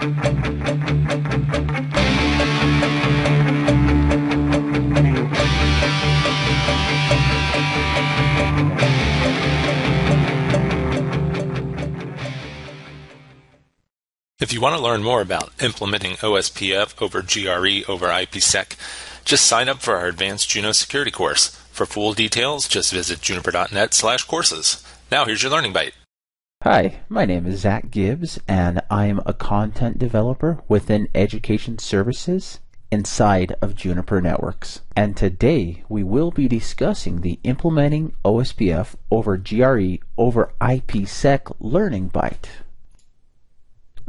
If you want to learn more about implementing OSPF over GRE over IPsec, just sign up for our advanced Junos security course. For full details, just visit juniper.net slash courses. Now here's your learning byte. Hi, my name is Zach Gibbs, and I am a content developer within Education Services inside of Juniper Networks. And today we will be discussing the implementing OSPF over GRE over IPsec learning byte.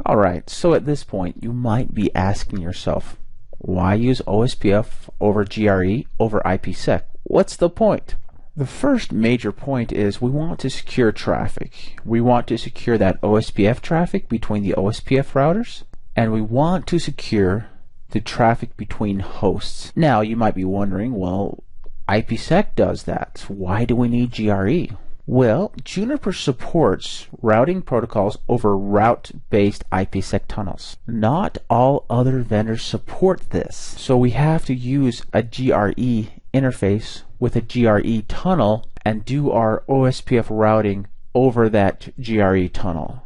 Alright, so at this point you might be asking yourself, why use OSPF over GRE over IPsec? What's the point? The first major point is we want to secure traffic. We want to secure that OSPF traffic between the OSPF routers, and we want to secure the traffic between hosts. Now you might be wondering, well, IPsec does that. Why do we need GRE? Well, Juniper supports routing protocols over route-based IPsec tunnels. Not all other vendors support this, so we have to use a GRE interface with a GRE tunnel and do our OSPF routing over that GRE tunnel.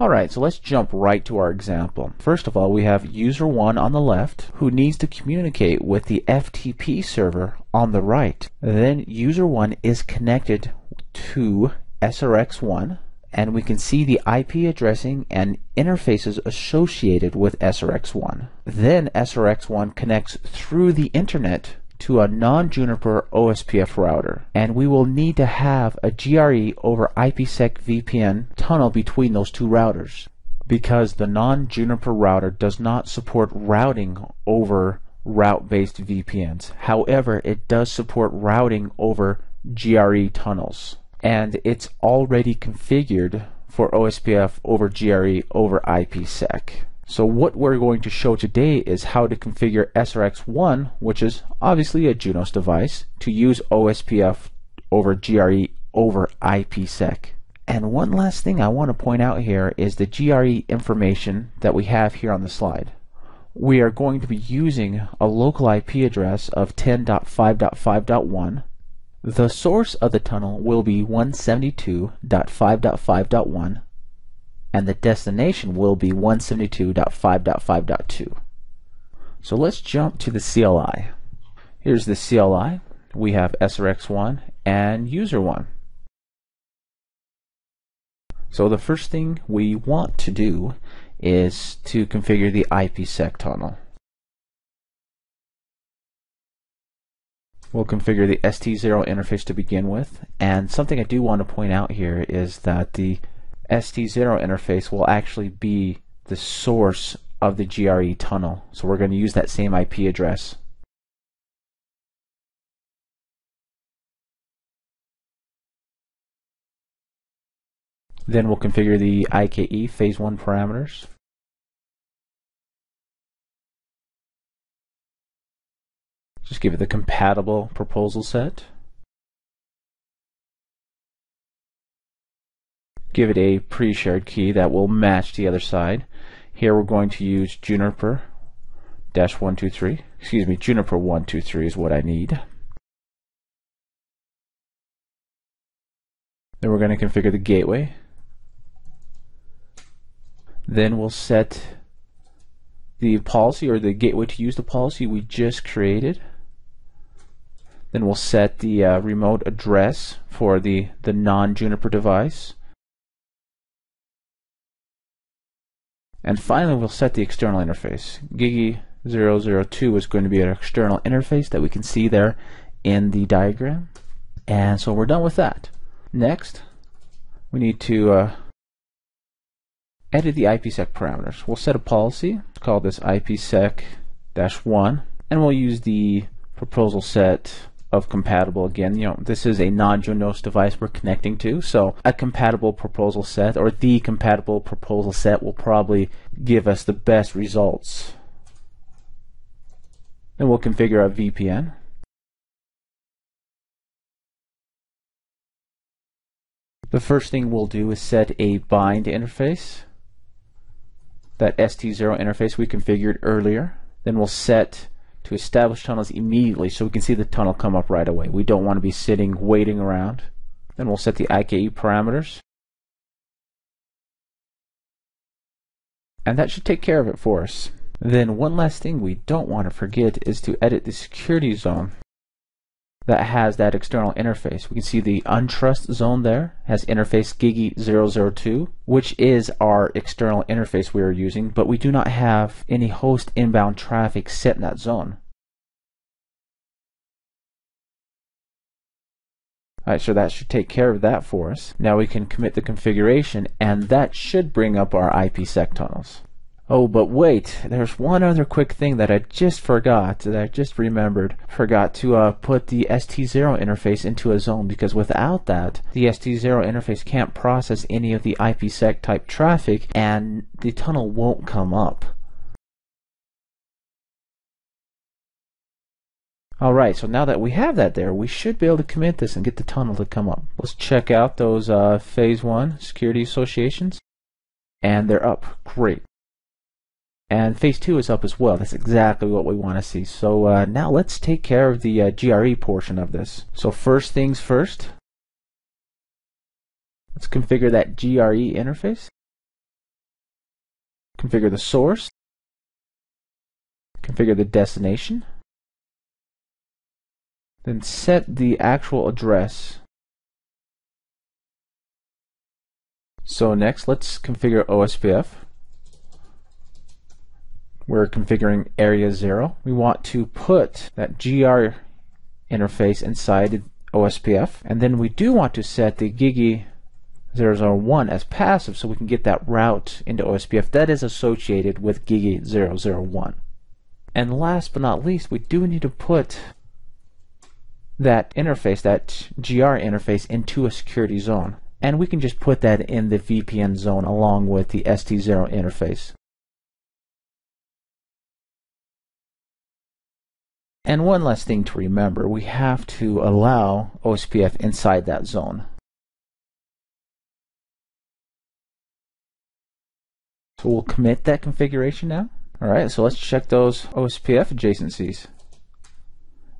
Alright, so let's jump right to our example. First of all, we have user 1 on the left who needs to communicate with the FTP server on the right. Then user 1 is connected to SRX1 and we can see the IP addressing and interfaces associated with SRX1. Then SRX1 connects through the internet to a non-Juniper OSPF router. And we will need to have a GRE over IPsec VPN tunnel between those two routers because the non-Juniper router does not support routing over route-based VPNs. However, it does support routing over GRE tunnels. And it's already configured for OSPF over GRE over IPsec. So what we're going to show today is how to configure SRX1, which is obviously a Junos device, to use OSPF over GRE over IPsec. And one last thing I want to point out here is the GRE information that we have here on the slide. We are going to be using a local IP address of 10.5.5.1. The source of the tunnel will be 172.5.5.1 and the destination will be 172.5.5.2. So let's jump to the CLI. Here's the CLI. We have SRX1 and user1. So the first thing we want to do is to configure the IPsec tunnel. We'll configure the ST0 interface to begin with, and something I do want to point out here is that the ST0 interface will actually be the source of the GRE tunnel. So we're going to use that same IP address. Then we'll configure the IKE phase 1 parameters. Just give it the compatible proposal set. Give it a pre-shared key that will match the other side. Here we're going to use Juniper dash 123. Excuse me, Juniper 123 is what I need. Then we're going to configure the gateway. Then we'll set the policy or the gateway to use the policy we just created. Then we'll set the uh, remote address for the, the non-Juniper device. And finally, we'll set the external interface. GigE002 is going to be an external interface that we can see there in the diagram. And so we're done with that. Next, we need to uh, edit the IPsec parameters. We'll set a policy. Call this IPsec-1. And we'll use the proposal set of compatible. Again you know this is a non-Junos device we're connecting to so a compatible proposal set or the compatible proposal set will probably give us the best results. Then we'll configure a VPN the first thing we'll do is set a bind interface. That ST0 interface we configured earlier. Then we'll set to establish tunnels immediately so we can see the tunnel come up right away. We don't want to be sitting waiting around. Then we'll set the IKE parameters. And that should take care of it for us. Then one last thing we don't want to forget is to edit the security zone that has that external interface. We can see the untrust zone there has interface GigE002, which is our external interface we are using, but we do not have any host inbound traffic set in that zone. Alright, so that should take care of that for us. Now we can commit the configuration, and that should bring up our IPsec tunnels. Oh, but wait, there's one other quick thing that I just forgot, that I just remembered. Forgot to uh, put the ST0 interface into a zone because without that, the ST0 interface can't process any of the IPsec type traffic and the tunnel won't come up. Alright, so now that we have that there, we should be able to commit this and get the tunnel to come up. Let's check out those uh, Phase 1 security associations. And they're up. Great. And Phase 2 is up as well. That's exactly what we want to see. So uh, now let's take care of the uh, GRE portion of this. So first things first, let's configure that GRE interface. Configure the source. Configure the destination then set the actual address. So next, let's configure OSPF. We're configuring area 0. We want to put that GR interface inside OSPF. And then we do want to set the GigE 001 as passive so we can get that route into OSPF that is associated with GigE 001. And last but not least, we do need to put that interface, that GR interface, into a security zone. And we can just put that in the VPN zone along with the ST0 interface. And one last thing to remember, we have to allow OSPF inside that zone. So we'll commit that configuration now. Alright, so let's check those OSPF adjacencies.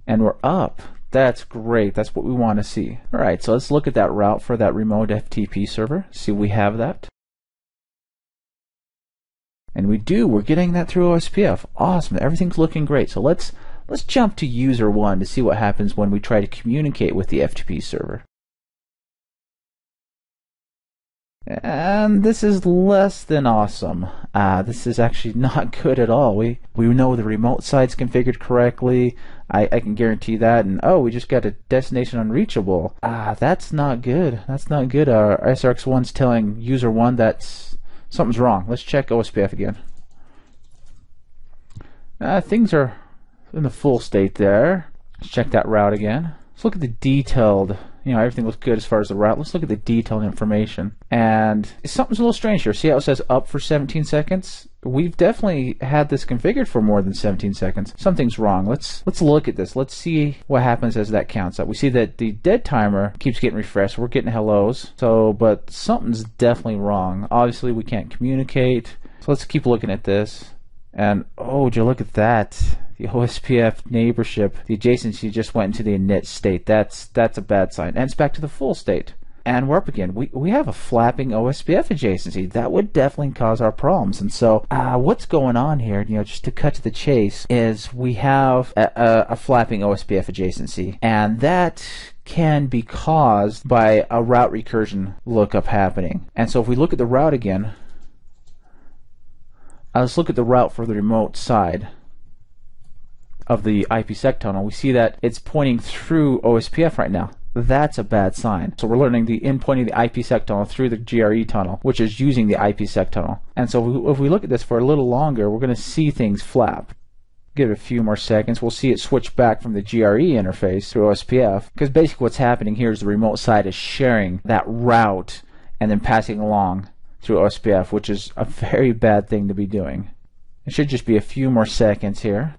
And we're up that's great. That's what we want to see. All right, so let's look at that route for that remote FTP server. See we have that. And we do. We're getting that through OSPF. Awesome. Everything's looking great. So let's let's jump to user 1 to see what happens when we try to communicate with the FTP server. And this is less than awesome. Uh, this is actually not good at all. We we know the remote side's configured correctly. I, I can guarantee that. And oh, we just got a destination unreachable. Ah, that's not good. That's not good. Our SRX1's telling user 1 that something's wrong. Let's check OSPF again. Uh, things are in the full state there. Let's check that route again. Let's look at the detailed you know, everything looks good as far as the route. Let's look at the detailed information. And something's a little strange here. See how it says up for 17 seconds? We've definitely had this configured for more than 17 seconds. Something's wrong. Let's let's look at this. Let's see what happens as that counts up. We see that the dead timer keeps getting refreshed. We're getting hellos. So, but something's definitely wrong. Obviously, we can't communicate. So let's keep looking at this. And oh, would you look at that? The OSPF neighborship, the adjacency just went into the init state. That's that's a bad sign. And it's back to the full state. And we're up again. We, we have a flapping OSPF adjacency. That would definitely cause our problems. And so, uh, what's going on here, you know, just to cut to the chase, is we have a, a, a flapping OSPF adjacency. And that can be caused by a route recursion lookup happening. And so if we look at the route again, uh, let's look at the route for the remote side of the IPsec tunnel, we see that it's pointing through OSPF right now. That's a bad sign. So we're learning the in pointing the IPsec tunnel through the GRE tunnel, which is using the IPsec tunnel. And so if we look at this for a little longer, we're going to see things flap. Give it a few more seconds. We'll see it switch back from the GRE interface through OSPF. Because basically what's happening here is the remote side is sharing that route and then passing along through OSPF, which is a very bad thing to be doing. It should just be a few more seconds here.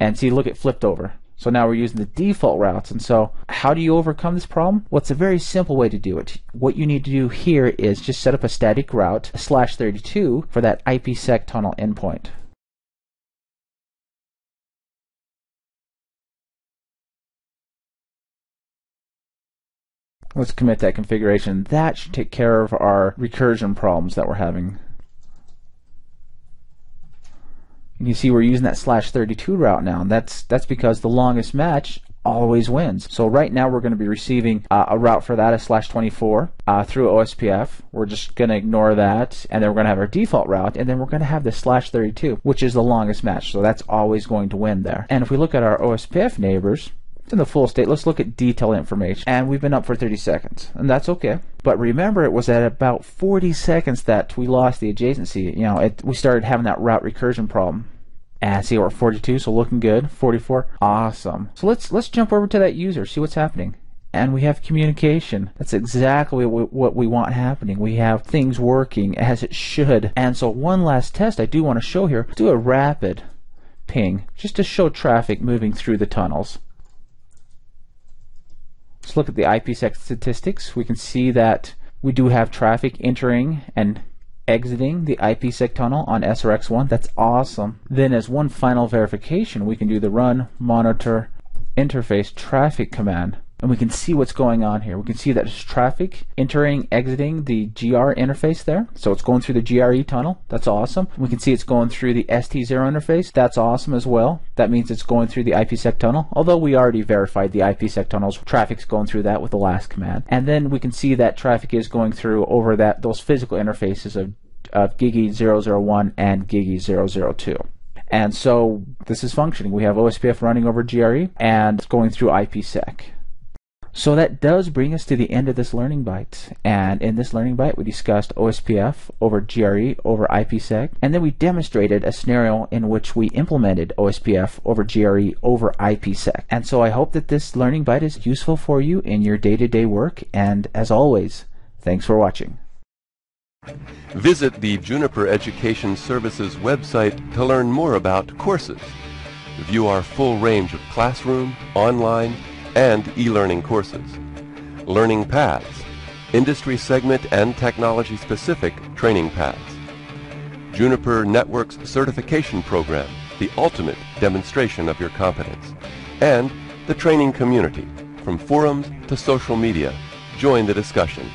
And see, look, it flipped over. So now we're using the default routes. And so how do you overcome this problem? Well, it's a very simple way to do it. What you need to do here is just set up a static route slash 32 for that IPsec tunnel endpoint. Let's commit that configuration. That should take care of our recursion problems that we're having. You can see we're using that slash 32 route now, and that's that's because the longest match always wins. So right now we're going to be receiving uh, a route for that, a slash 24, uh, through OSPF. We're just going to ignore that, and then we're going to have our default route, and then we're going to have the slash 32, which is the longest match. So that's always going to win there. And if we look at our OSPF neighbors, in the full state. Let's look at detailed information. And we've been up for 30 seconds, and that's okay. But remember, it was at about 40 seconds that we lost the adjacency. You know, it, we started having that route recursion problem. And see, we're 42, so looking good. 44, awesome. So let's let's jump over to that user, see what's happening. And we have communication. That's exactly what we want happening. We have things working as it should. And so one last test I do want to show here. Do a rapid ping, just to show traffic moving through the tunnels. Let's look at the IPsec statistics. We can see that we do have traffic entering and exiting the IPsec tunnel on SRX1. That's awesome. Then as one final verification, we can do the run monitor interface traffic command and we can see what's going on here. We can see that there's traffic entering, exiting the GR interface there. So it's going through the GRE tunnel. That's awesome. We can see it's going through the ST0 interface. That's awesome as well. That means it's going through the IPsec tunnel, although we already verified the IPsec tunnels. Traffic's going through that with the last command. And then we can see that traffic is going through over that those physical interfaces of, of GigE 001 and GigE 002. And so this is functioning. We have OSPF running over GRE and it's going through IPsec. So that does bring us to the end of this learning byte. And in this learning byte, we discussed OSPF over GRE over IPsec, and then we demonstrated a scenario in which we implemented OSPF over GRE over IPsec. And so I hope that this learning byte is useful for you in your day-to-day work. And as always, thanks for watching. Visit the Juniper Education Services website to learn more about courses. View our full range of classroom, online, and e-learning courses. Learning paths, industry segment and technology specific training paths. Juniper Networks certification program, the ultimate demonstration of your competence. And the training community, from forums to social media. Join the discussion.